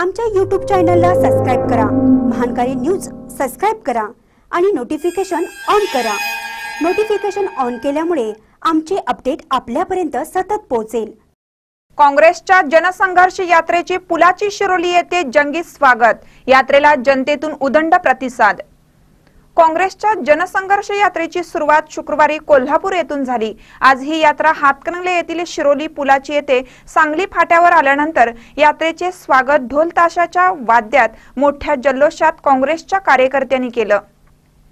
आमच्या यूट्यूब चॅनलला सबस्क्राईब करा. महानकारी न्यूज सबस्क्राईब करा आणि नोटिफिकेशन ऑन करा. नोटिफिकेशन ऑन केल्यामुळे आमचे अपडेट आपल्यापर्यंत सतत पोहोचेल. काँग्रेसच्या जनसंघर्ष यात्रेचे पुलाची शिरोली येथे जंगी स्वागत. यात्रेला जनतेतून उदंड प्रतिसाद. काँग्रेसच्या जनसंघर्ष यात्रेची सुरुवात शुक्रवारी कोल्हापूर येथून झाली. आज ही यात्रा हातकणंगले येथील शिरोली पुलाची येथे सांगली फाट्यावर आल्यानंतर यात्रेचे स्वागत ढोल ताशाच्या वाद्यात मोठ्या जल्लोषात काँग्रेसच्या कार्यकर्त्यांनी केलं.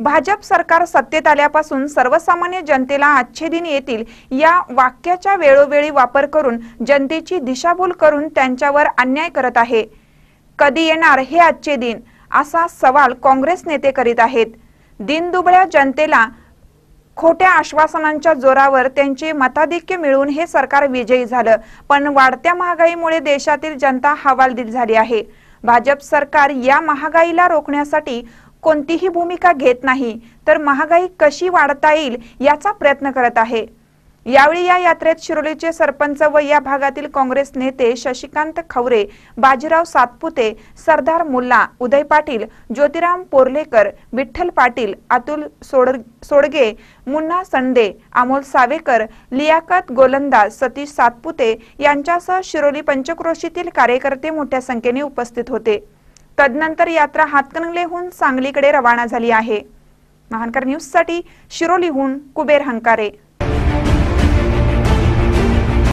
भाजप सरकार सत्तेत आल्यापासून सर्वसामान्य जनतेला आजचे दिन येतील या वाक्याचा वेळोवेळी वापर करून जनतेची दिशाभूल करून त्यांच्यावर अन्याय करत आहे. कधी येणार हे आजचे दिन असा सवाल काँग्रेस नेते करीत आहेत. दिनदुबळ्या जनतेला खोट्या आश्वासनांच्या जोरावर त्यांचे मताधिक्य मिळवून हे सरकार विजयी झालं. पण वाढत्या महागाईमुळे देशातील जनता हवालदिल झाली आहे. भाजप सरकार या महागाईला रोखण्यासाठी कोणतीही भूमिका घेत नाही. तर महागाई कशी वाढता येईल याचा प्रयत्न करत आहे. यावेळी या यात्रेत शिरोलीचे सरपंच व या भागातील काँग्रेस नेते शशिकांत खवरे बाजीराव सातपुते सरदार मुल्ला उदय पाटील ज्योतिराम पोर्लेकर विठ्ठल पाटील अतुल सोड सोडगे मुन्ना संडे अमोल सावेकर लियाकत गोलंदाज सतीश सातपुते यांच्यासह शिरोली पंचक्रोशीतील कार्यकर्ते मोठ्या संख्येने उपस्थित होते. तदनंतर यात्रा हातकणंगलेहून सांगलीकडे रवाना झाली आहे. महानकर न्यूजसाठी शिरोलीहून कुबेर हंकारे.